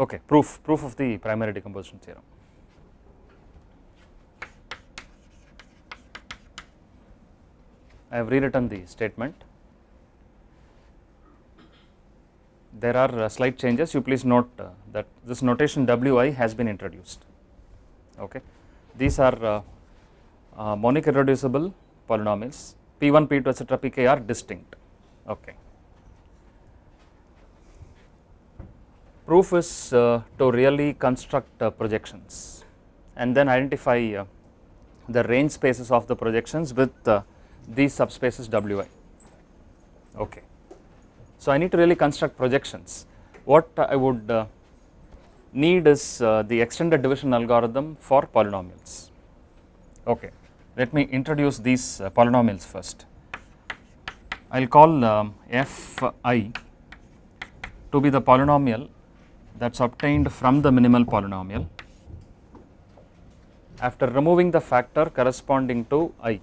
Okay, proof, proof of the primary decomposition theorem. I have rewritten the statement. There are uh, slight changes. You please note uh, that this notation Wi has been introduced. Okay, these are uh, uh, monic irreducible polynomials. P1, P2, etc. Pk are distinct. Okay. Proof is uh, to really construct uh, projections and then identify uh, the range spaces of the projections with uh, these subspaces Wi. Okay. So, I need to really construct projections. What I would uh, need is the extended division algorithm for polynomials. Okay. Let me introduce these polynomials first. I will call um, fi to be the polynomial that is obtained from the minimal polynomial after removing the factor corresponding to i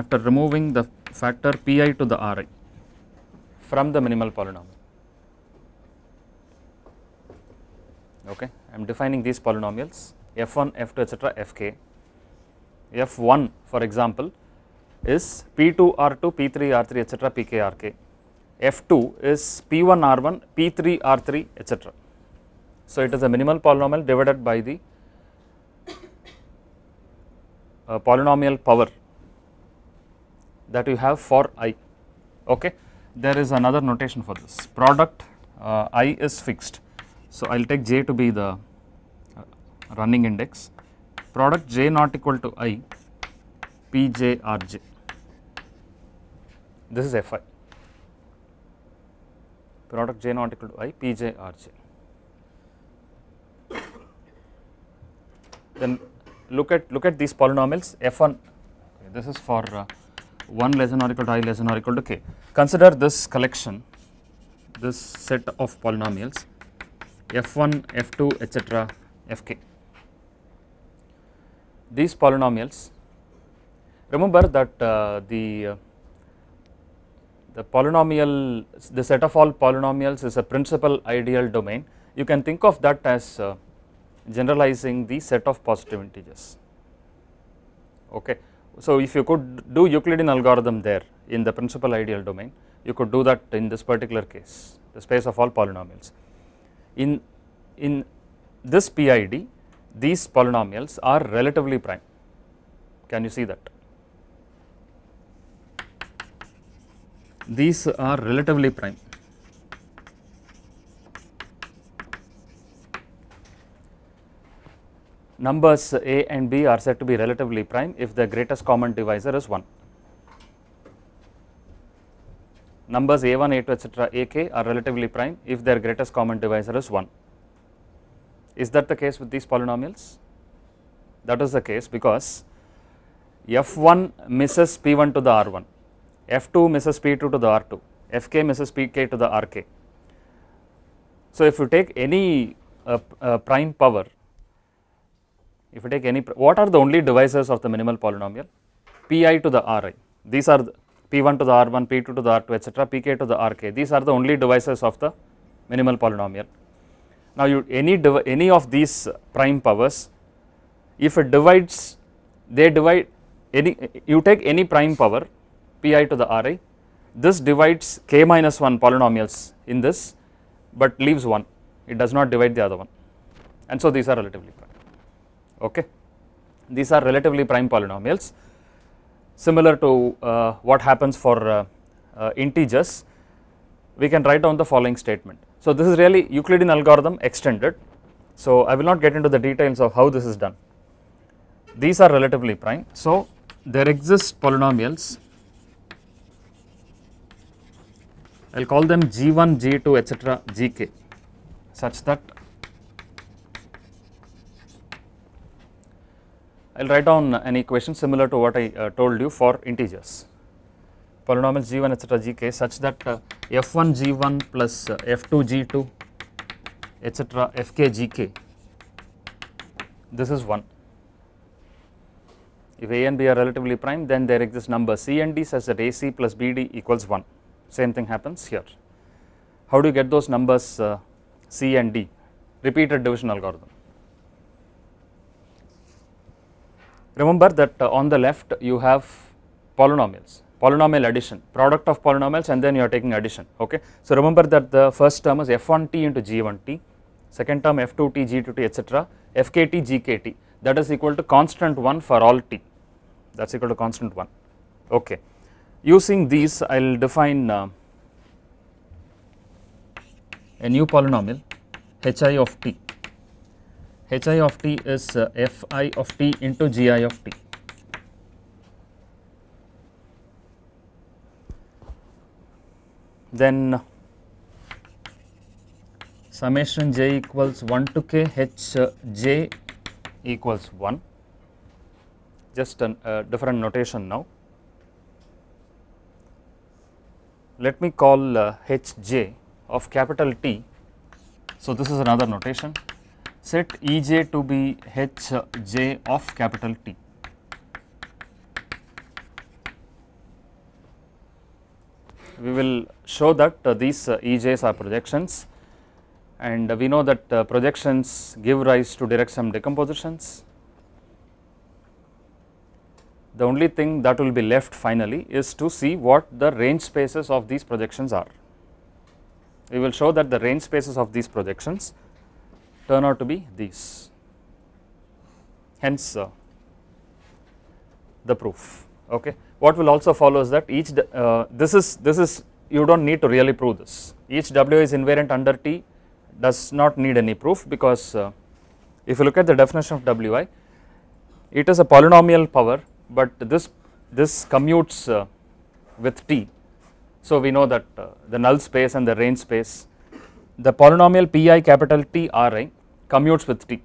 after removing the factor pi to the ri from the minimal polynomial. Okay, I am defining these polynomials f1, f2, etc., fk. f1 for example is p2, r2, p3, r3, etc., pk, rk. F2 is p1, r1, p3, r3, etc. So, it is a minimal polynomial divided by the uh, polynomial power that you have for i. Okay. There is another notation for this product uh, i is fixed. So, I will take j to be the uh, running index product j not equal to i p j r j. This is fi product j not equal to i p j r j. Then look at look at these polynomials f1 okay, this is for uh, 1 less than or equal to i less than or equal to k. Consider this collection, this set of polynomials f1, f2, etc., fk. These polynomials, remember that uh, the uh, the polynomial, the set of all polynomials is a principal ideal domain. You can think of that as uh, generalizing the set of positive integers. Okay. So, if you could do Euclidean algorithm there in the principal ideal domain, you could do that in this particular case, the space of all polynomials. In, in this PID, these polynomials are relatively prime. Can you see that? These are relatively prime. numbers a and b are said to be relatively prime if the greatest common divisor is 1. Numbers a1, a2, etc., ak are relatively prime if their greatest common divisor is 1. Is that the case with these polynomials? That is the case because f1 misses p1 to the r1, f2 misses p2 to the r2, fk misses pk to the rk. So, if you take any uh, uh, prime power if you take any, what are the only divisors of the minimal polynomial? Pi to the Ri, these are the P1 to the R1, P2 to the R2, etc., Pk to the Rk, these are the only divisors of the minimal polynomial. Now, you any any of these prime powers, if it divides, they divide any, you take any prime power Pi to the Ri, this divides k minus 1 polynomials in this, but leaves 1, it does not divide the other one, and so these are relatively prime okay. These are relatively prime polynomials similar to uh, what happens for uh, uh, integers we can write down the following statement. So, this is really Euclidean algorithm extended. So, I will not get into the details of how this is done. These are relatively prime. So, there exist polynomials I will call them g1, g2 etc., gk such that I will write down an equation similar to what I uh, told you for integers polynomials g1 etc gk such that uh, f1 g1 plus uh, f2 g2 etc fk gk this is 1. If a and b are relatively prime then there exists number c and d such that ac plus bd equals 1 same thing happens here. How do you get those numbers uh, C and D, repeated division algorithm. Remember that uh, on the left you have polynomials, polynomial addition, product of polynomials and then you are taking addition. Okay. So, remember that the first term is f1t into g1t, second term f2t, g2t etc, fkt, gkt that is equal to constant 1 for all t that is equal to constant 1. Okay. Using these I will define uh, a new polynomial hi of t. hi of t is uh, fi of t into gi of t. Then summation j equals 1 to k h uh, j equals 1 just a uh, different notation now. Let me call uh, hj of capital T. So, this is another notation set Ej to be hj of capital T. We will show that uh, these uh, Ej's are projections and we know that uh, projections give rise to direct sum decompositions the only thing that will be left finally is to see what the range spaces of these projections are. We will show that the range spaces of these projections turn out to be these, hence uh, the proof. Okay. What will also follow is that each uh, this is this is you do not need to really prove this. Each W is invariant under T does not need any proof because uh, if you look at the definition of Wi, it is a polynomial power but this this commutes uh, with T. So, we know that uh, the null space and the range space the polynomial pi capital T Ri commutes with T.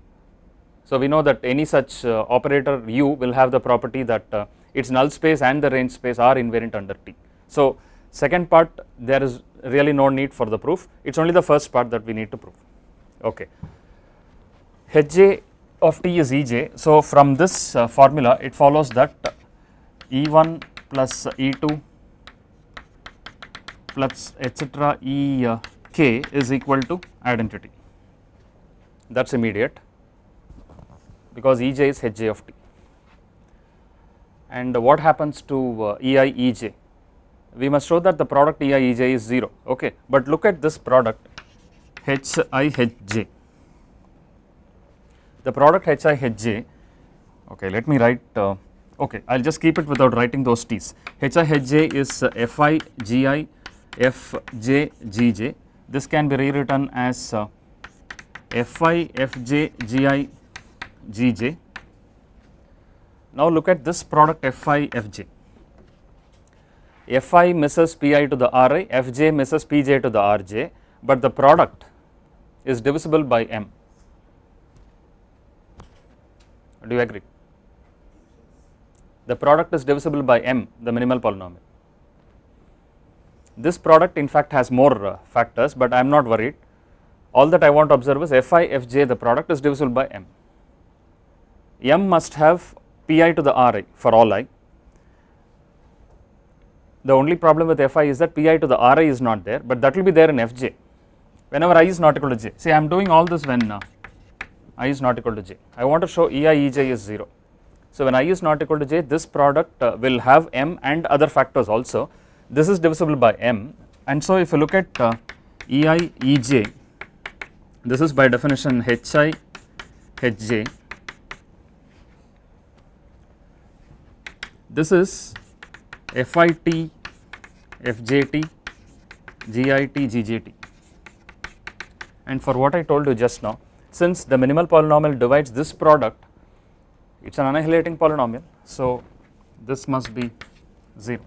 So, we know that any such uh, operator u will have the property that uh, its null space and the range space are invariant under T. So, second part there is really no need for the proof it is only the first part that we need to prove okay. Hj of t is Ej. So, from this uh, formula it follows that E1 plus E2 plus etc. E uh, k is equal to identity that is immediate because Ej is Hj of t. And what happens to uh, Ei Ej? We must show that the product Ei Ej is 0 okay, but look at this product Hi Hj the product HIHJ, okay let me write uh, okay i'll just keep it without writing those t's. HIHJ is uh, fi gi fj gj this can be rewritten as uh, fi fj gi gj now look at this product fi fj fi misses pi to the ri fj misses pj to the rj but the product is divisible by m do you agree? The product is divisible by m, the minimal polynomial. This product in fact has more uh, factors, but I am not worried. All that I want to observe is fi fj, the product is divisible by m. m must have pi to the ri for all i. The only problem with fi is that pi to the ri is not there, but that will be there in fj whenever i is not equal to j. See, I am doing all this when uh, i is not equal to j. I want to show ei ej is 0. So, when i is not equal to j this product uh, will have m and other factors also this is divisible by m and so if you look at uh, ei ej this is by definition hi hj this is fit fjt git ggt and for what I told you just now since the minimal polynomial divides this product it is an annihilating polynomial. So this must be 0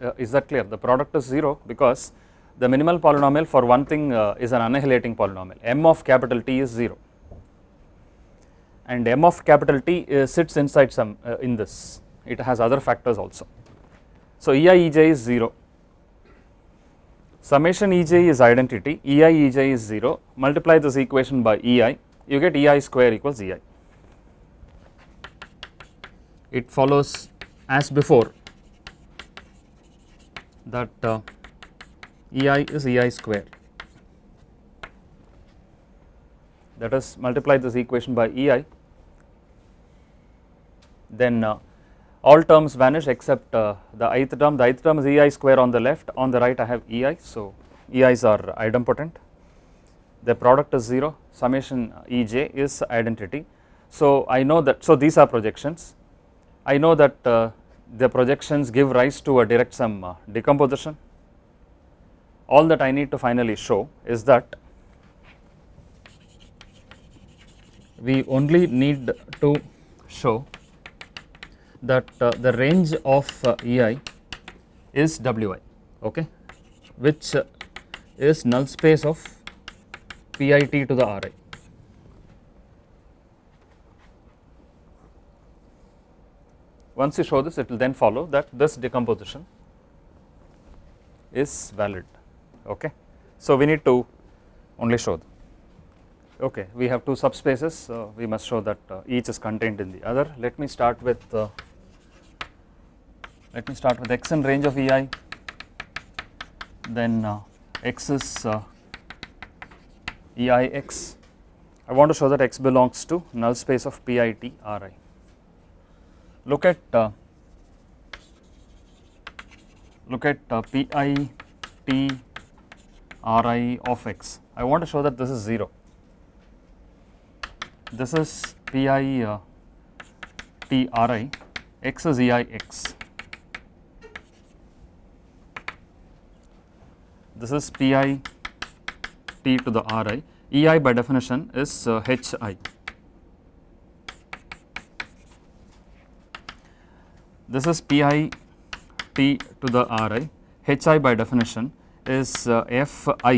uh, is that clear? The product is 0 because the minimal polynomial for one thing uh, is an annihilating polynomial. M of capital T is 0 and m of capital T uh, sits inside some uh, in this. It has other factors also. So ei ej is 0 Summation Ej is identity, Ei Ej is 0, multiply this equation by Ei, you get Ei square equals Ei. It follows as before that uh, Ei is Ei square. Let us multiply this equation by Ei, then uh, all terms vanish except uh, the ith term. The ith term is ei square on the left. On the right I have ei so ei's are idempotent. The product is 0 summation ej is identity. So I know that so these are projections. I know that uh, the projections give rise to a direct sum uh, decomposition. All that I need to finally show is that we only need to show that uh, the range of uh, ei is wi okay? Which uh, is null space of pit to the ri once you show this it will then follow that this decomposition is valid okay? So we need to only show them. Okay we have two subspaces so we must show that uh, each is contained in the other. Let me start with uh, let me start with x in range of ei then uh, x is uh, eix I want to show that x belongs to null space of pit ri look at uh, look at uh, pit ri of x. I want to show that this is 0 this is pi uh, x is ei this is pi t to the ri ei by definition is uh, hi this is pi t to the ri hi by definition is uh, fi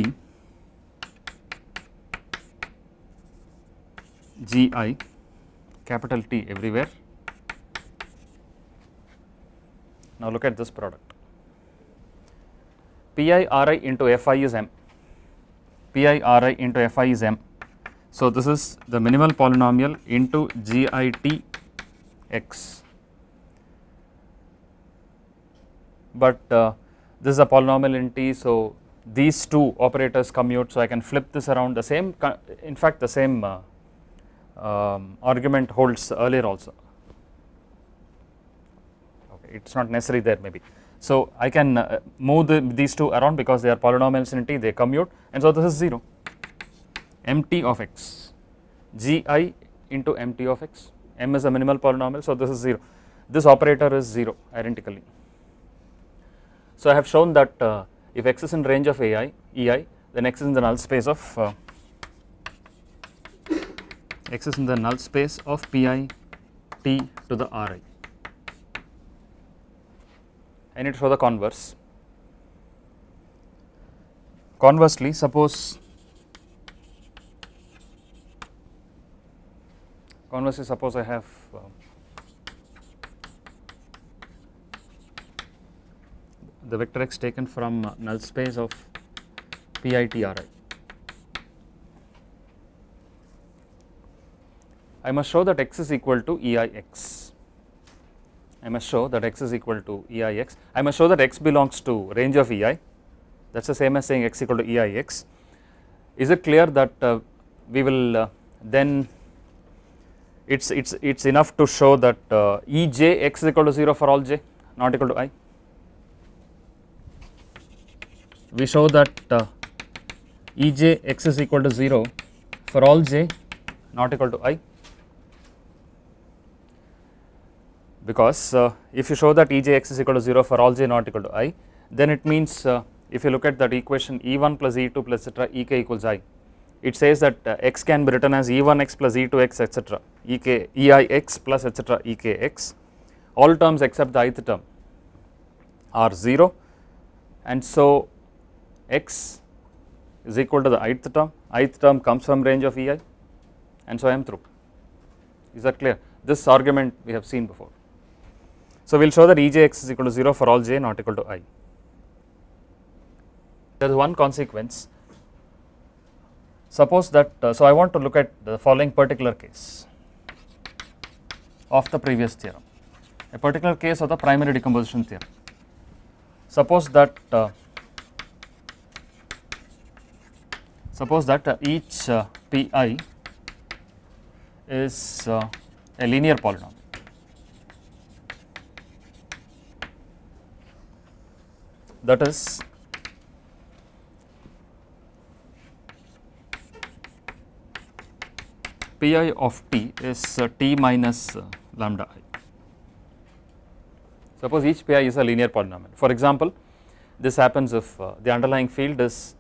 gi capital T everywhere. Now look at this product pi ri into fi is m. Pi ri into fi is m. So this is the minimal polynomial into git x. But uh, this is a polynomial in t so these two operators commute so I can flip this around the same in fact the same uh, um, argument holds earlier also. Okay it is not necessary there maybe so I can uh, move the, these two around because they are polynomials in t they commute. And so this is 0 mt of x. Gi into mt of x. M is a minimal polynomial so this is 0 this operator is 0 identically. So I have shown that uh, if x is in range of ai ei then x is in the null space of uh, x is in the null space of pi t to the ri I need to show the converse conversely suppose conversely suppose I have uh, the vector x taken from uh, null space of PITRI. I must show that x is equal to EIX. I must show that x is equal to EIX. I must show that x belongs to range of EI that is the same as saying x equal to EIX. Is it clear that uh, we will uh, then it's it's it's enough to show that uh, EJ x is equal to 0 for all j not equal to i we show that uh, Ej x is equal to 0 for all j not equal to i because uh, if you show that Ejx is equal to 0 for all j not equal to i then it means uh, if you look at that equation E1 plus E2 plus etc Ek equals i it says that uh, x can be written as E1x plus E2x etc Ek Eix plus etc Ekx all terms except the ith term are 0 and so x is equal to the ith term, ith term comes from range of ei and so I am through. Is that clear? This argument we have seen before. So, we will show that Ejx is equal to 0 for all j not equal to i. There is one consequence. Suppose that, uh, so I want to look at the following particular case of the previous theorem, a particular case of the primary decomposition theorem. Suppose that uh, suppose that uh, each uh, pi is uh, a linear polynomial. That is pi of t is uh, t minus uh, lambda i. Suppose each pi is a linear polynomial. For example, this happens if uh, the underlying field is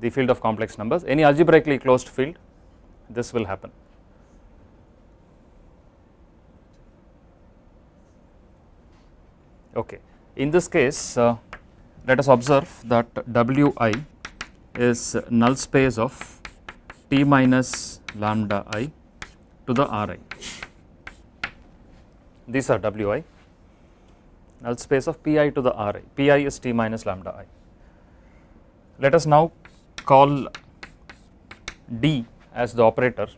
the field of complex numbers, any algebraically closed field, this will happen. Okay. In this case, uh, let us observe that Wi is null space of t minus lambda i to the Ri. These are Wi, null space of Pi to the Ri. Pi is t minus lambda i. Let us now call d as the operator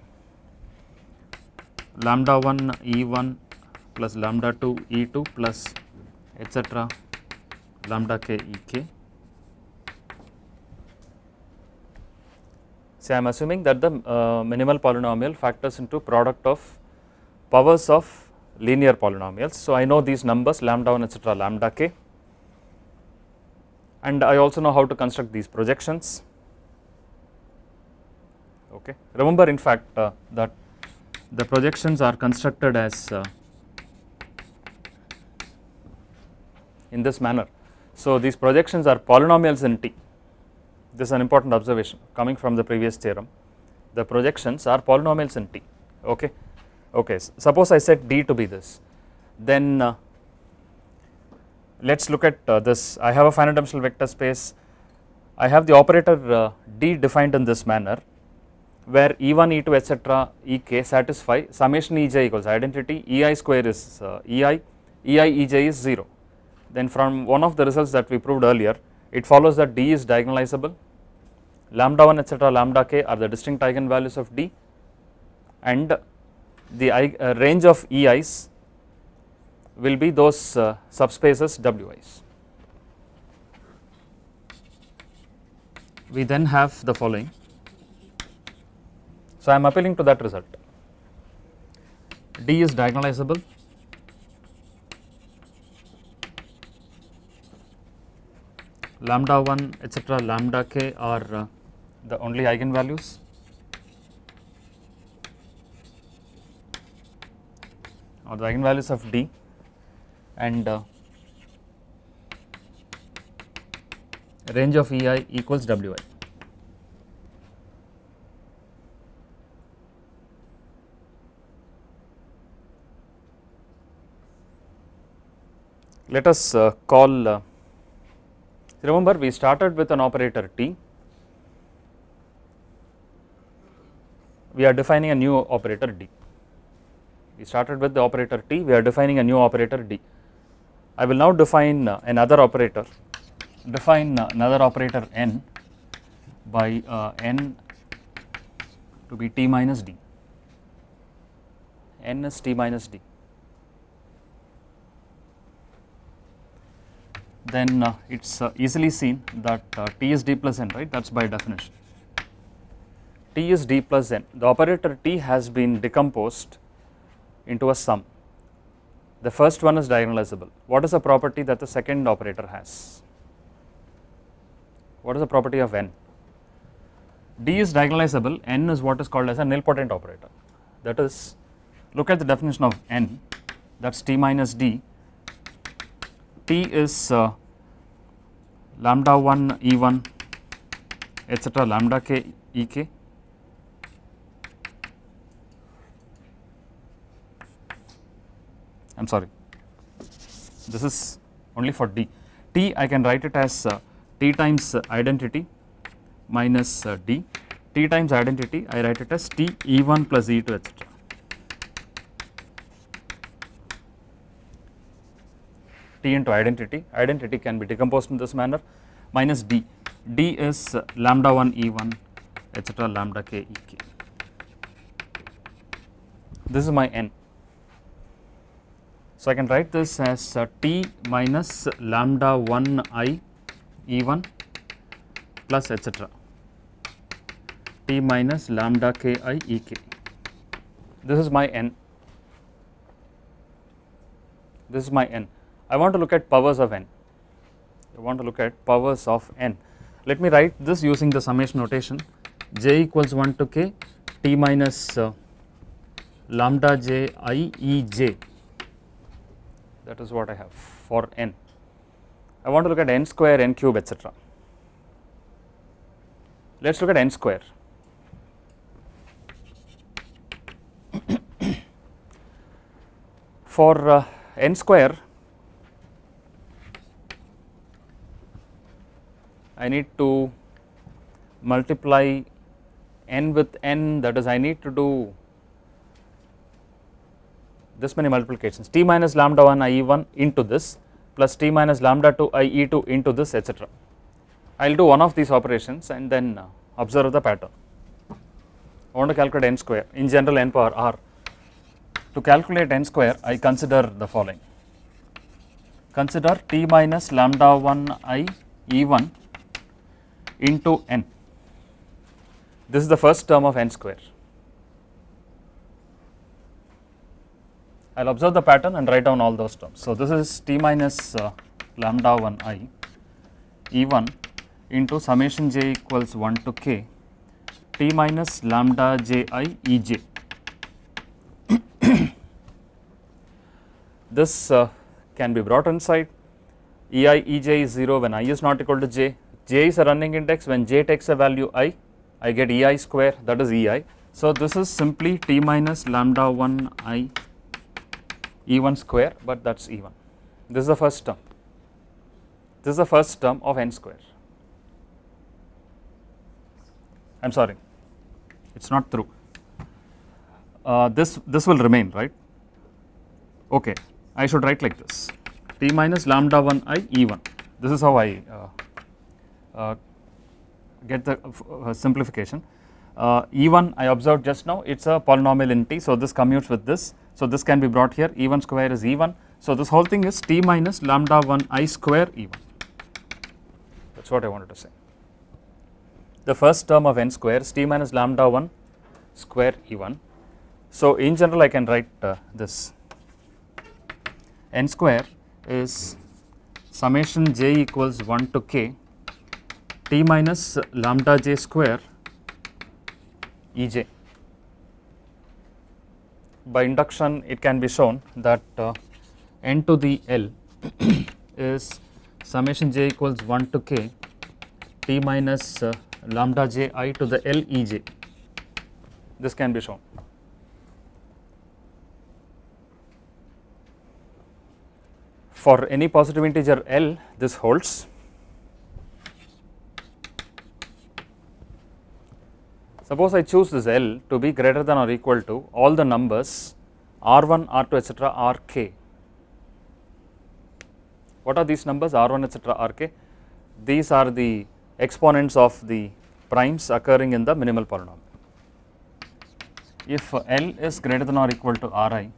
lambda 1 e1 plus lambda 2 e2 plus etc lambda k ek. See I am assuming that the uh, minimal polynomial factors into product of powers of linear polynomials. So, I know these numbers lambda 1 etc lambda k and I also know how to construct these projections. Okay. Remember in fact uh, that the projections are constructed as uh, in this manner. So, these projections are polynomials in T. This is an important observation coming from the previous theorem. The projections are polynomials in T. Okay. Okay. Suppose I set D to be this, then uh, let us look at uh, this. I have a finite dimensional vector space. I have the operator uh, D defined in this manner where E1, E2, etc. Ek satisfy summation Ej equals identity, Ei square is uh, Ei, Ei Ej is 0. Then from one of the results that we proved earlier, it follows that D is diagonalizable, lambda 1 etc. lambda k are the distinct eigenvalues of D and the uh, range of Ei's will be those uh, subspaces Wi's. We then have the following. So, I am appealing to that result. D is diagonalizable. Lambda 1 etc. lambda k are uh, the only eigenvalues. or the eigenvalues of D and uh, range of EI equals WI. Let us uh, call, uh, remember we started with an operator T, we are defining a new operator D. We started with the operator T, we are defining a new operator D. I will now define uh, another operator, define uh, another operator n by uh, n to be t minus d, n is t minus d. Then uh, it is uh, easily seen that uh, t is d plus n, right, that is by definition. t is d plus n, the operator t has been decomposed into a sum. The first one is diagonalizable. What is the property that the second operator has? What is the property of n? D is diagonalizable, n is what is called as a nilpotent operator. That is, look at the definition of n, that is t minus d. T is uh, lambda 1 E1 etc. lambda k E k. I am sorry, this is only for D. T I can write it as uh, T times uh, identity minus uh, D, T times identity I write it as T E1 plus E2 etc. T into identity, identity can be decomposed in this manner minus D, D is lambda 1 E1 etc. lambda k Ek. This is my n. So, I can write this as uh, t minus lambda 1 i E1 plus etc. t minus lambda k i E k. this is my n, this is my n. I want to look at powers of n, I want to look at powers of n. Let me write this using the summation notation j equals 1 to k t minus uh, lambda j i e j that is what I have for n. I want to look at n square, n cube etc. Let us look at n square. for uh, n square I need to multiply n with n that is I need to do this many multiplications t minus lambda 1 i e 1 into this plus t minus lambda 2 i e 2 into this etc. I will do one of these operations and then uh, observe the pattern. I want to calculate n square in general n power r. To calculate n square I consider the following. Consider t minus lambda 1 i e 1 into n. This is the first term of n square. I will observe the pattern and write down all those terms. So, this is t minus uh, lambda 1 i e 1 into summation j equals 1 to k t minus lambda j i e j. this uh, can be brought inside e i e j is 0 when i is not equal to j, j is a running index when j takes a value i, I get e i square that is e i. So, this is simply t minus lambda 1 i e1 square but that is e1. This is the first term, this is the first term of n square. I am sorry, it is not true. Uh, this, this will remain, right? Okay, I should write like this t minus lambda 1 i e1. This is how I uh, get the uh, simplification. Uh, e1 I observed just now, it is a polynomial in t, so this commutes with this. So, this can be brought here, e1 square is e1. So, this whole thing is t minus lambda 1 i square e1, that is what I wanted to say the first term of n square is t minus lambda 1 square e1. So, in general I can write uh, this n square is summation j equals 1 to k t minus lambda j square ej. By induction it can be shown that uh, n to the L is summation j equals 1 to k t minus uh, lambda j i to the L e j. This can be shown. For any positive integer L, this holds. Suppose I choose this L to be greater than or equal to all the numbers R1, R2, etc., Rk. What are these numbers R1, etc., Rk? These are the exponents of the primes occurring in the minimal polynomial. If L is greater than or equal to Ri,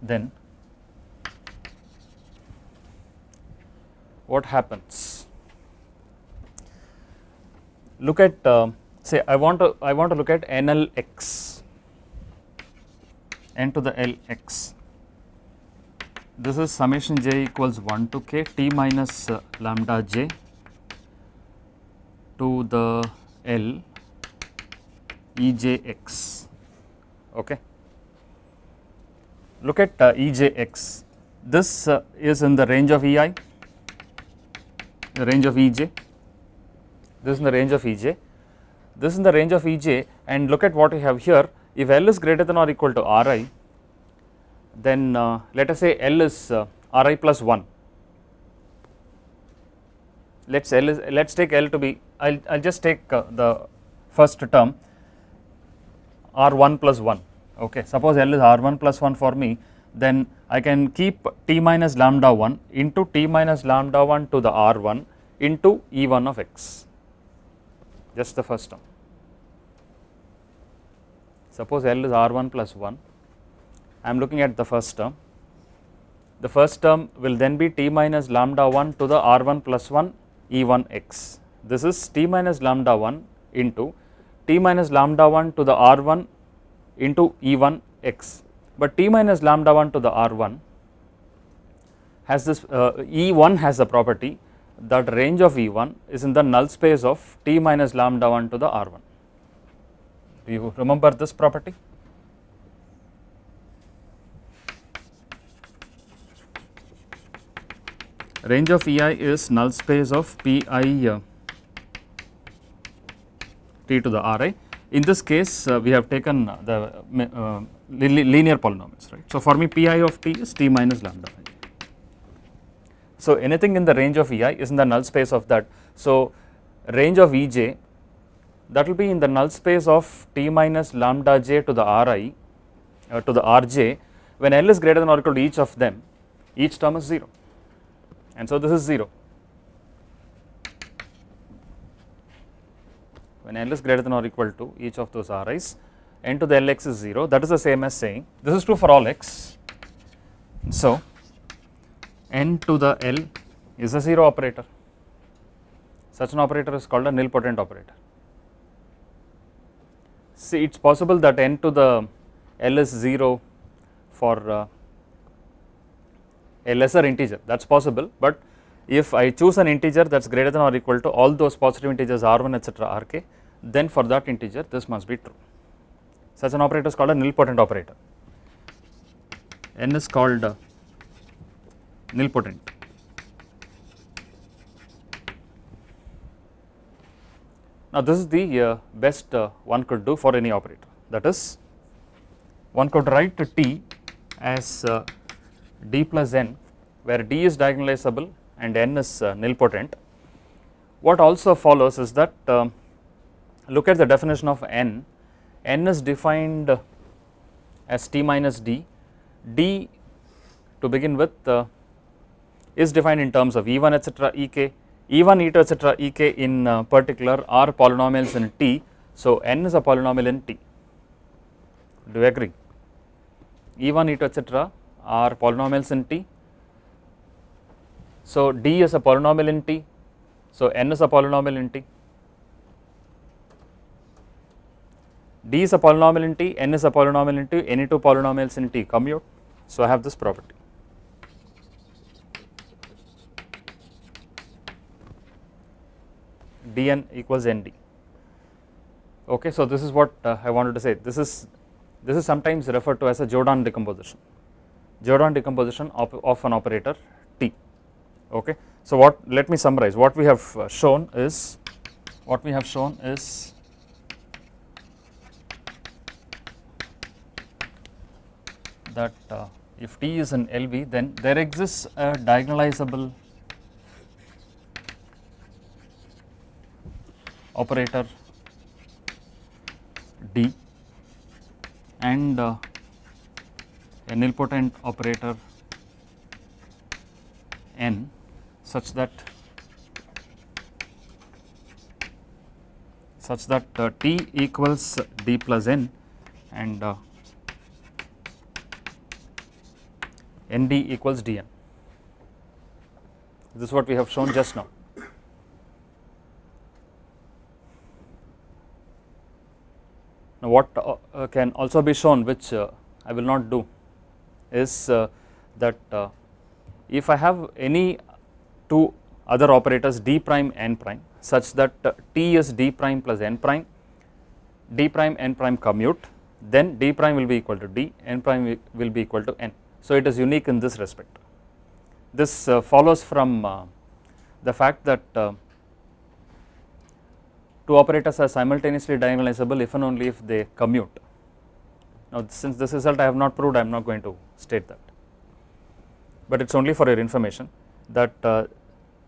then what happens? Look at uh, say I want to I want to look at NLX n to the Lx. This is summation j equals 1 to k t minus uh, lambda j to the L Ejx. Okay. Look at uh, Ejx. This uh, is in the range of Ei, the range of Ej. This is in the range of Ej. This is in the range of Ej, and look at what we have here. If L is greater than or equal to Ri, then uh, let us say L is uh, Ri plus 1. Let us L is let us take L to be I will just take uh, the first term R1 plus 1 okay suppose L is R1 plus 1 for me then I can keep t minus lambda 1 into t minus lambda 1 to the R1 into E1 of x just the first term. Suppose L is R1 plus 1 I am looking at the first term. The first term will then be t minus lambda 1 to the R1 plus 1 E1 x. This is t minus lambda 1 into t minus lambda 1 to the r1 into e1 x, but t minus lambda 1 to the r1 has this uh, e1 has the property that range of e1 is in the null space of t minus lambda 1 to the r1. Do you remember this property? Range of ei is null space of pi uh, t to the ri. In this case, uh, we have taken the uh, linear polynomials, right. So, for me pi of t is t minus lambda. So, anything in the range of ei is in the null space of that. So, range of ej that will be in the null space of t minus lambda j to the ri uh, to the rj when L is greater than or equal to each of them each term is 0 and so this is 0 when L is greater than or equal to each of those ri's n to the Lx is 0 that is the same as saying this is true for all x. So n to the L is a 0 operator such an operator is called a nilpotent operator see it is possible that n to the L is 0 for uh, a lesser integer that is possible, but if I choose an integer that is greater than or equal to all those positive integers r1 etc rk then for that integer this must be true. Such an operator is called a nilpotent operator. n is called uh, nilpotent. Now this is the uh, best uh, one could do for any operator that is one could write t as uh, d plus n where d is diagonalizable and n is uh, nilpotent. What also follows is that uh, look at the definition of n, n is defined as t minus d, d to begin with uh, is defined in terms of e1 etc ek, e1 e2 etc ek in uh, particular are polynomials in t, so n is a polynomial in t, do you agree? e1 e2 etc are polynomials in t. So, d is a polynomial in t, so n is a polynomial in t. d is a polynomial in t, n is a polynomial in t, any two polynomials in t commute. So, I have this property. Dn equals nd. Okay, so this is what uh, I wanted to say. This is this is sometimes referred to as a Jordan decomposition. Jordan decomposition of, of an operator T. Okay. So, what let me summarize what we have uh, shown is what we have shown is that uh, if T is an LV then there exists a diagonalizable operator D and uh, a nilpotent operator n such that such that uh, t equals d plus n and uh, nd equals dn. This is what we have shown just now. Now, what uh, uh, can also be shown which uh, I will not do is uh, that uh, if I have any two other operators d prime n prime such that uh, t is d prime plus n prime, d prime n prime commute then d prime will be equal to d, n prime will be equal to n. So, it is unique in this respect. This follows from the fact that two operators are simultaneously diagonalizable if and only if they commute. Now, since this result I have not proved I am not going to state that, but it is only for your information that uh,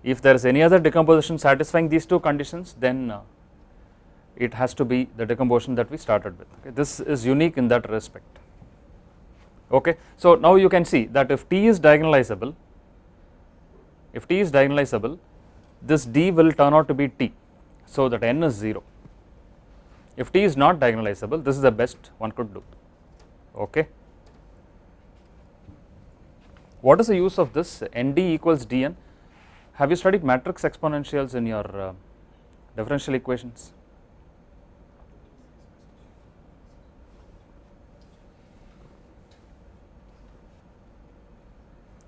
if there is any other decomposition satisfying these two conditions then uh, it has to be the decomposition that we started with okay. this is unique in that respect okay. So, now you can see that if T is diagonalizable if T is diagonalizable this D will turn out to be T so, that n is 0. If t is not diagonalizable, this is the best one could do. Okay. What is the use of this nd equals dn? Have you studied matrix exponentials in your uh, differential equations?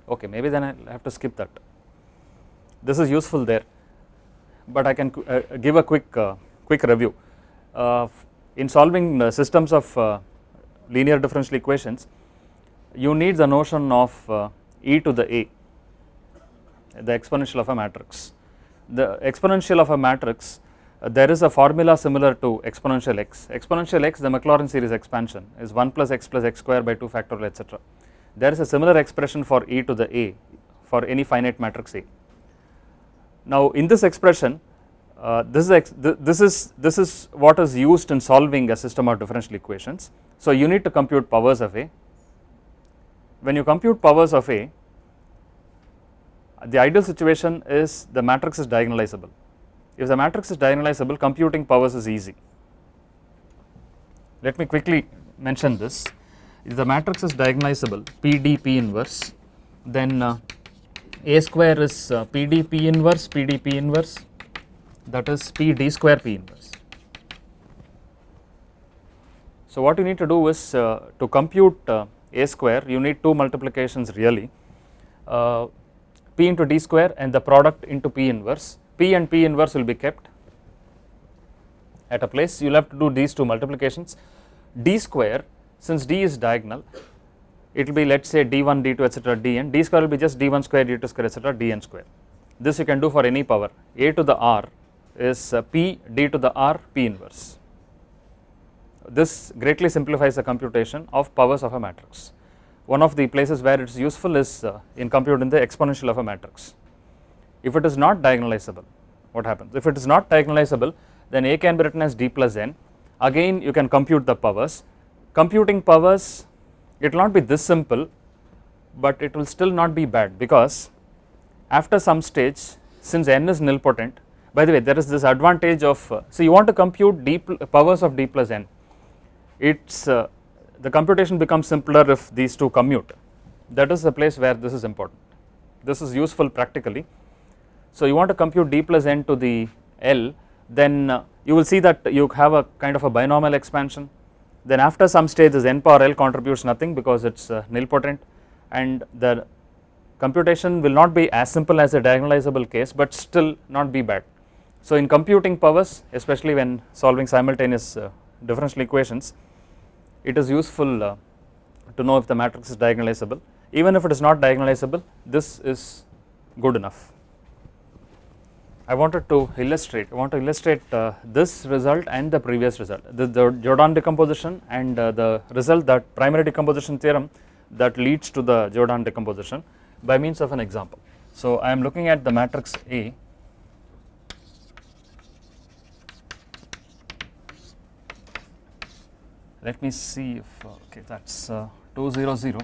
okay maybe then I will have to skip that. This is useful there but I can uh, give a quick uh, quick review. Uh, in solving systems of linear differential equations, you need the notion of e to the a, the exponential of a matrix. The exponential of a matrix uh, there is a formula similar to exponential x. Exponential x, the Maclaurin series expansion is 1 plus x plus x square by 2 factorial etc. There is a similar expression for e to the a for any finite matrix A. Now in this expression, uh, this is this is this is what is used in solving a system of differential equations. So you need to compute powers of A. When you compute powers of A, the ideal situation is the matrix is diagonalizable if the matrix is diagonalizable, computing powers is easy. Let me quickly mention this. If the matrix is diagonalizable, PD P inverse, then uh, A square is uh, PD P inverse, PDP inverse, that is P D square P inverse. So what you need to do is uh, to compute uh, A square, you need two multiplications really, uh, P into D square and the product into P inverse. P and P inverse will be kept at a place. You will have to do these two multiplications. D square since d is diagonal it will be let us say d1 d2 etc dn d square will be just d1 square d2 square etc dn square this you can do for any power a to the r is uh, p d to the r p inverse this greatly simplifies the computation of powers of a matrix one of the places where it is useful is uh, in computing the exponential of a matrix if it is not diagonalizable, what happens? If it is not diagonalizable, then A can be written as d plus n. Again, you can compute the powers. Computing powers, it will not be this simple, but it will still not be bad because after some stage, since n is nilpotent, by the way, there is this advantage of, uh, so you want to compute d powers of d plus n. It's uh, the computation becomes simpler if these two commute. That is the place where this is important. This is useful practically. So you want to compute d plus n to the L then uh, you will see that you have a kind of a binomial expansion then after some stage this n power L contributes nothing because it is uh, nilpotent and the computation will not be as simple as a diagonalizable case but still not be bad. So in computing powers especially when solving simultaneous uh, differential equations it is useful uh, to know if the matrix is diagonalizable even if it is not diagonalizable this is good enough. I wanted to illustrate, I want to illustrate uh, this result and the previous result, the, the Jordan decomposition and uh, the result that primary decomposition theorem that leads to the Jordan decomposition by means of an example. So I am looking at the matrix A. Let me see if uh, okay that's uh, 2 0 0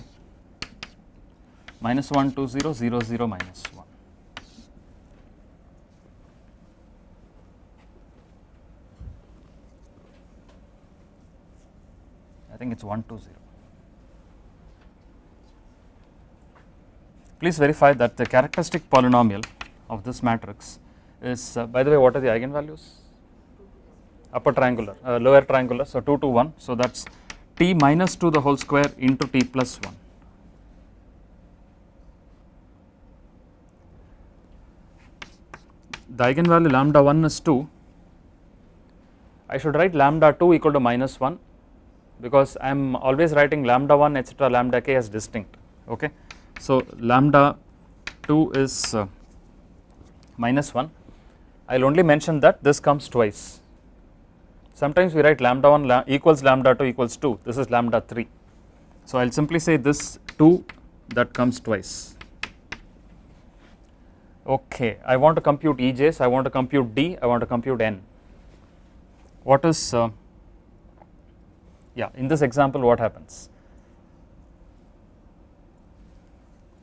minus 1 2 0 0 0 minus 1 think it is 120. Please verify that the characteristic polynomial of this matrix is uh, by the way what are the eigenvalues? Upper triangular, uh, lower triangular, so 2 to 1, so that is t minus 2 the whole square into t plus 1. The eigenvalue lambda 1 is 2, I should write lambda 2 equal to minus 1 because I am always writing lambda 1 etc lambda k as distinct okay. So lambda 2 is uh, minus 1 I will only mention that this comes twice. Sometimes we write lambda 1 la equals lambda 2 equals 2 this is lambda 3 so I will simply say this 2 that comes twice. Okay I want to compute EJs I want to compute D I want to compute N. What is uh, yeah in this example what happens?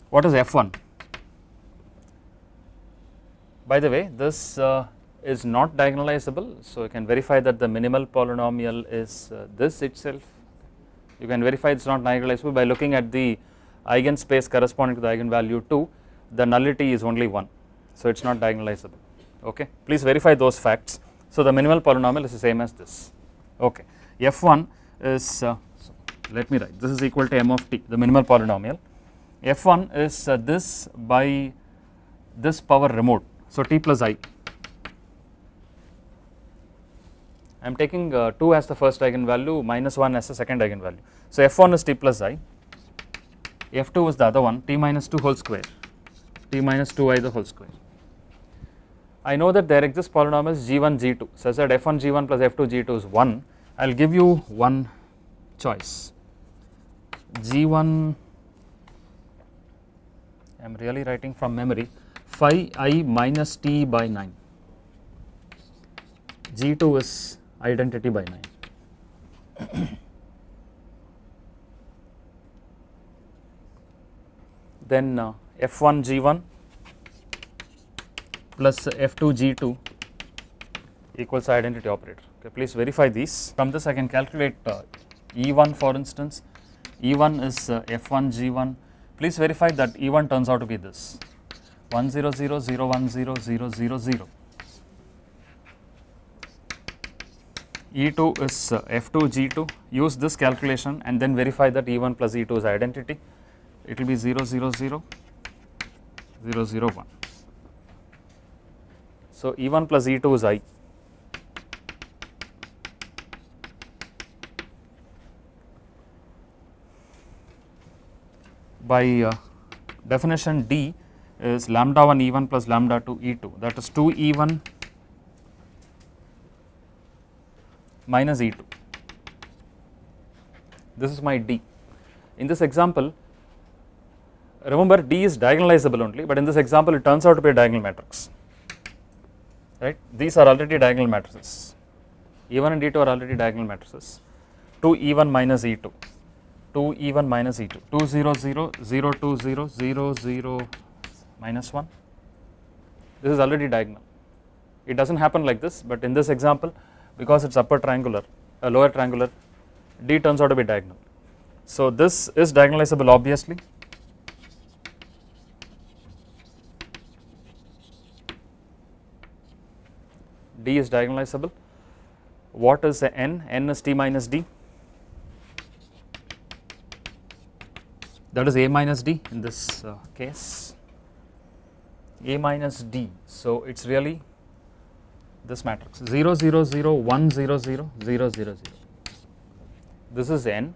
What is f1 by the way this uh, is not diagonalizable so you can verify that the minimal polynomial is uh, this itself. You can verify it is not diagonalizable by looking at the eigenspace corresponding to the eigenvalue 2 the nullity is only 1 so it is not diagonalizable. Okay please verify those facts. So the minimal polynomial is the same as this. Okay f1 is uh, so let me write this is equal to m of t the minimal polynomial f1 is uh, this by this power remote. So, t plus i. I am taking uh, 2 as the first eigenvalue minus 1 as the second eigenvalue. So, f1 is t plus i, f2 is the other one t minus 2 whole square, t minus 2i the whole square. I know that there exists polynomials g1 g2 such that f1 g1 plus f2 g2 is 1. I will give you one choice. G1 I am really writing from memory phi i minus t by 9 g2 is identity by 9 then uh, f1 g1 plus f2 g2 equals identity operator okay please verify these. From this I can calculate uh, E1 for instance. E1 is uh, f1 g1 please verify that E1 turns out to be this. 1 0 0 0 1 0 0 0 0 E2 is uh, f2 g2 use this calculation and then verify that E1 plus E2 is identity. It will be 0 0 0 0 0 1 so E1 plus E2 is I by uh, definition D is lambda 1 E1 plus lambda 2 E2 that is 2 E1 minus E2. This is my D. In this example, remember D is diagonalizable only, but in this example it turns out to be a diagonal matrix, right. These are already diagonal matrices, E1 and E2 are already diagonal matrices, 2 E1 minus E2, 2 E1 minus E2, 2 0 0, 0 2 0, 0 0 minus 1, this is already diagonal. It does not happen like this, but in this example because it is upper triangular, uh, lower triangular, D turns out to be diagonal. So, this is diagonalizable obviously. D is diagonalizable. What is the n? n is t minus d. That is a minus d in this uh, case. A minus d. So, it is really this matrix. 0 0 0 1 0 0 0 0 0 this is n.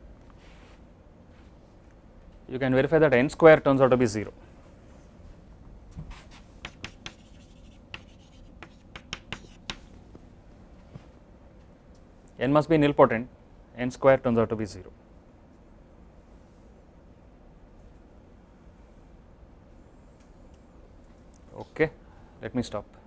You can verify that n square turns out to be 0 n must be nilpotent. N square turns out to be 0 okay let me stop